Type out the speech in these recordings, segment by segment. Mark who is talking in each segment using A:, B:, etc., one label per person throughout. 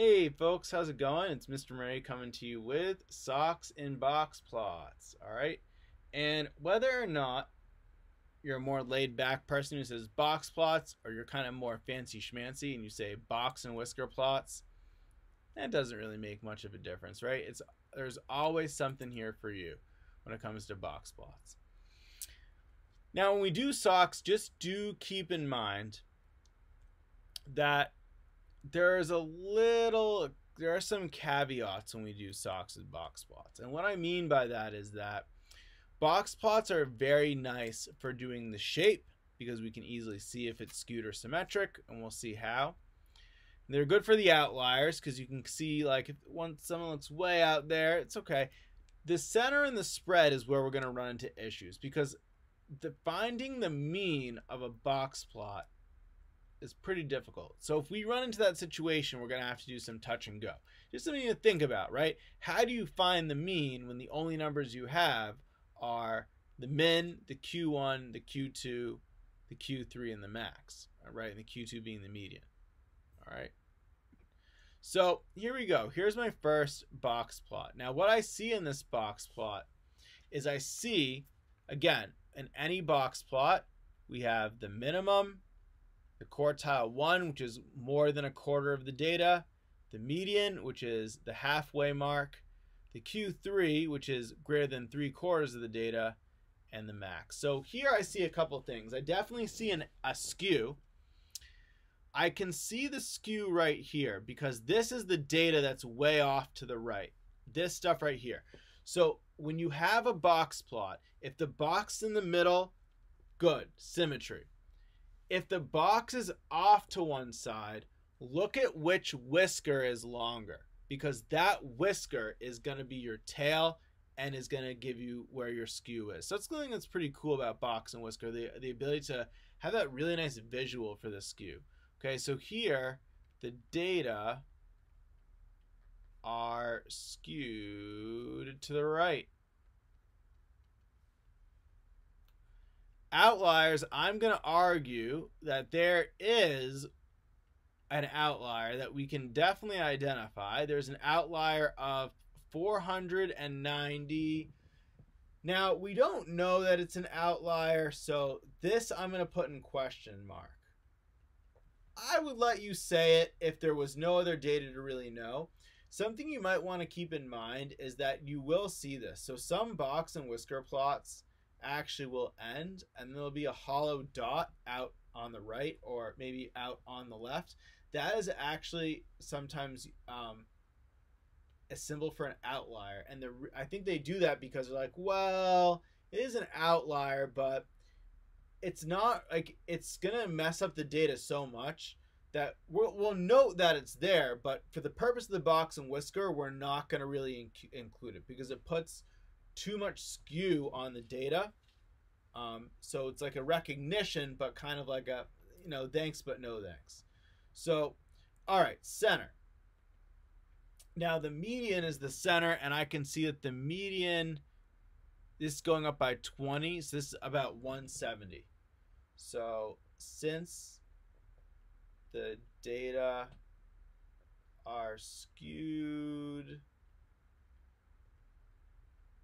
A: Hey folks, how's it going? It's Mr. Moray coming to you with SOCS and box plots. All right, and whether or not you're a more laid back person who says box plots, or you're kind of more fancy schmancy and you say box and whisker plots, that doesn't really make much of a difference, right? It's there's always something here for you when it comes to box plots. Now, when we do SOCS, just do keep in mind that there's a little there are some caveats when we do SOCS with box plots. And what I mean by that is that box plots are very nice for doing the shape because we can easily see if it's skewed or symmetric and we'll see how. They're good for the outliers because you can see like if once someone looks way out there, it's okay. The center and the spread is where we're going to run into issues because the finding the mean of a box plot is pretty difficult. So if we run into that situation, we're going to have to do some touch and go. Just something to think about, right? How do you find the mean when the only numbers you have are the min, the Q1, the Q2, the Q3, and the max, right? And the Q2 being the median, all right? So here we go. Here's my first box plot. Now what I see in this box plot is I see, again, in any box plot, we have the minimum, the quartile 1, which is more than a quarter of the data, the median, which is the halfway mark, the Q3, which is greater than 3 quarters of the data, and the max. So here I see a couple things. I definitely see an, a skew. I can see the skew right here because this is the data that's way off to the right. This stuff right here. So when you have a box plot, if the box in the middle, good, symmetry. If the box is off to one side, look at which whisker is longer because that whisker is going to be your tail and is going to give you where your skew is. So that's something that's pretty cool about box and whisker, the, the ability to have that really nice visual for the skew. Okay, so here the data are skewed to the right. Outliers, I'm going to argue that there is an outlier that we can definitely identify. There's an outlier of 490. Now, we don't know that it's an outlier, so this I'm going to put in question mark. I would let you say it if there was no other data to really know. Something you might want to keep in mind is that you will see this. So some box and whisker plots actually will end and there'll be a hollow dot out on the right or maybe out on the left. That is actually sometimes um, a symbol for an outlier and the, i think they do that because they're like well it is an outlier but it's not like it's gonna mess up the data so much that we'll, we'll note that it's there but for the purpose of the box and whisker we're not to really inc- include it because it puts too much skew on the data. Um, so it's like a recognition, but kind of like a, you know, thanks, but no thanks. So, all right, center. Now the median is the center, and I can see that the median this is going up by 20, so this is about 170. So since the data are skewed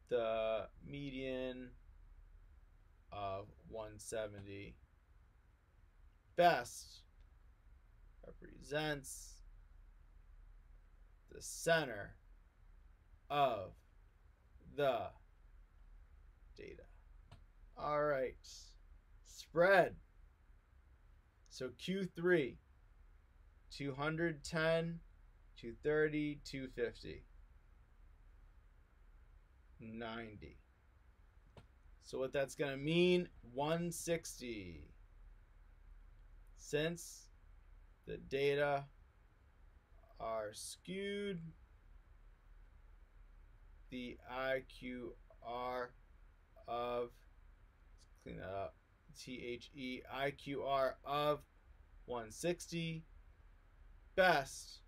A: the median of 170 best represents the center of the data. All right, spread. So Q3, 210, 230, 250. 90. So what that's going to mean, 160. Since the data are skewed, the IQR of, let's clean that up, THE IQR of 160 best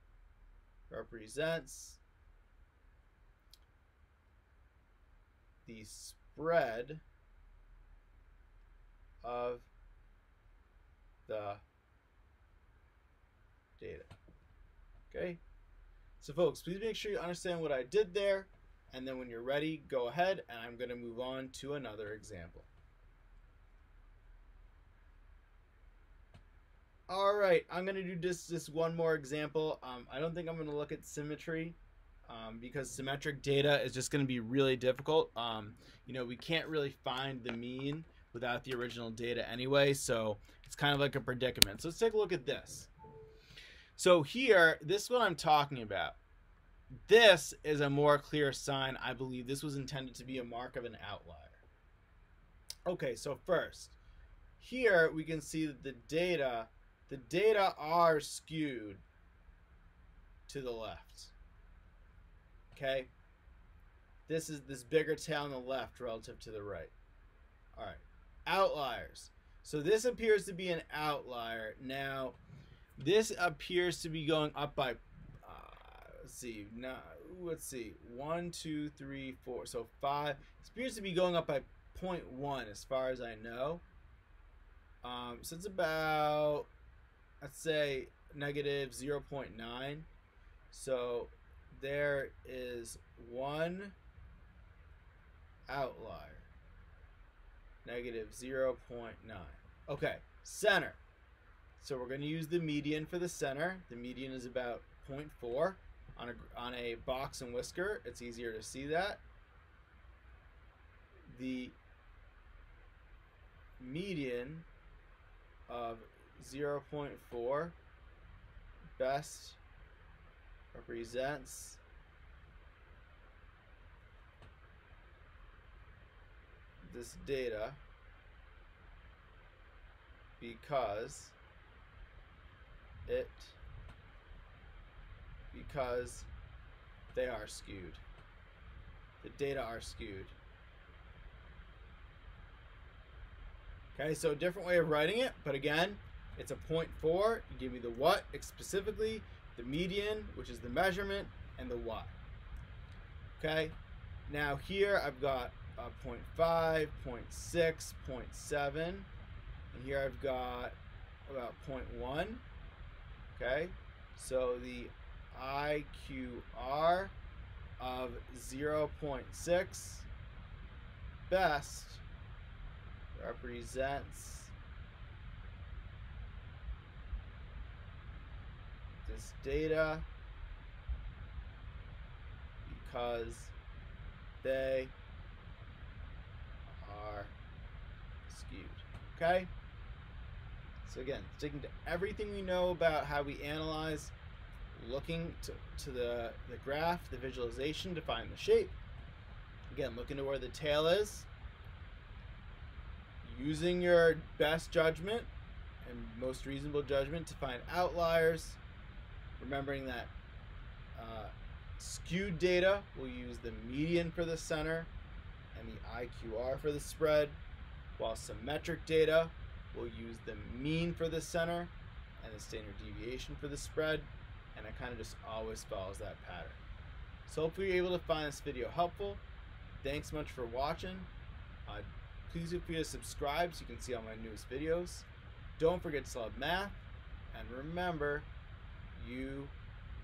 A: represents the spread of the data. Okay? So folks, please make sure you understand what I did there. And then when you're ready, go ahead and I'm going to move on to another example. All right, I'm going to do just this one more example. Um, I don't think I'm going to look at symmetry um, because symmetric data is just going to be really difficult. Um, you know, we can't really find the mean without the original data anyway, so it's kind of like a predicament. So let's take a look at this. So here, this is what I'm talking about. This is a more clear sign. I believe this was intended to be a mark of an outlier. Okay, so first, here we can see that the data the data are skewed to the left. Okay? This is this bigger tail on the left relative to the right. All right. Outliers. So this appears to be an outlier. Now, this appears to be going up by, uh, let's see, now, let's see, one, two, three, four, so five. This appears to be going up by 0.1 as far as I know. Um, so it's about let's say negative 0.9. So there is one outlier, negative 0.9. Okay, center. So we're going to use the median for the center. The median is about 0.4 on a, on a box and whisker. It's easier to see that. The median of 0.4 best represents this data because it because they are skewed. The data are skewed. Okay, so different way of writing it, but again, it's a 0.4. You give me the what specifically, the median, which is the measurement, and the y. Okay. Now here I've got uh, a 0.5, 0.6, 0.7, and here I've got about 0.1. Okay. So the IQR of 0.6 best represents this data because they are skewed. Okay? So again, sticking to everything we know about how we analyze, looking to, to the, the graph, the visualization to find the shape. Again, looking to where the tail is. Using your best judgment and most reasonable judgment to find outliers remembering that uh, skewed data will use the median for the center and the IQR for the spread, while symmetric data will use the mean for the center and the standard deviation for the spread, and it kind of just always follows that pattern. So hopefully you're able to find this video helpful. Thanks much for watching. Uh, please feel free to subscribe so you can see all my newest videos. Don't forget to love math, and remember, you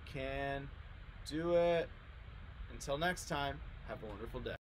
A: can do it. Until next time, have a wonderful day.